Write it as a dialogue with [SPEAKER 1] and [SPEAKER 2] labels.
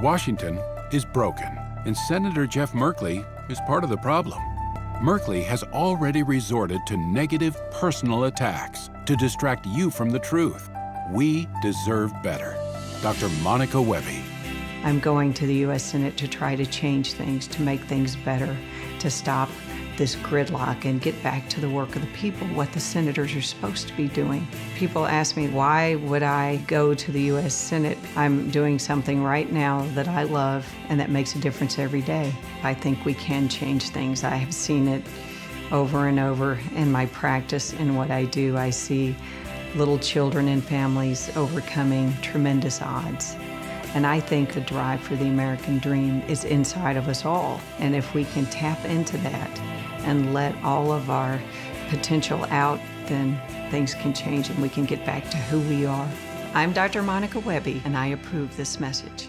[SPEAKER 1] Washington is broken, and Senator Jeff Merkley is part of the problem. Merkley has already resorted to negative personal attacks to distract you from the truth. We deserve better. Dr. Monica Wehby.
[SPEAKER 2] I'm going to the U.S. Senate to try to change things, to make things better, to stop this gridlock and get back to the work of the people, what the senators are supposed to be doing. People ask me, why would I go to the U.S. Senate? I'm doing something right now that I love and that makes a difference every day. I think we can change things. I have seen it over and over in my practice and what I do. I see little children and families overcoming tremendous odds. And I think the drive for the American dream is inside of us all. And if we can tap into that and let all of our potential out, then things can change and we can get back to who we are. I'm Dr. Monica Wehby, and I approve this message.